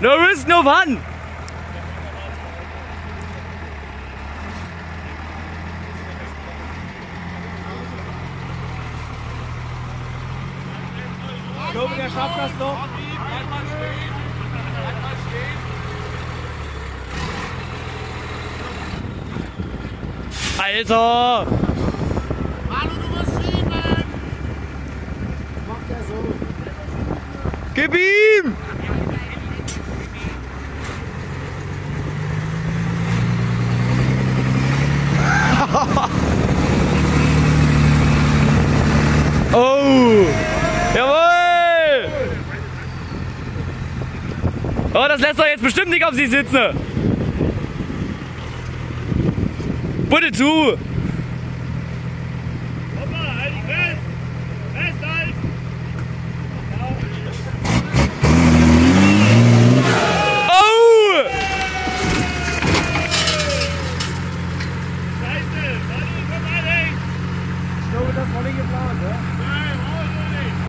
No risk, no fun. Ich glaube, der schafft das noch. Alter! Hallo, du musst schieben! Macht er so. Gib ihm! oh! Jawohl! Oh, das lässt doch jetzt bestimmt nicht auf sie sitzen. Buddel zu!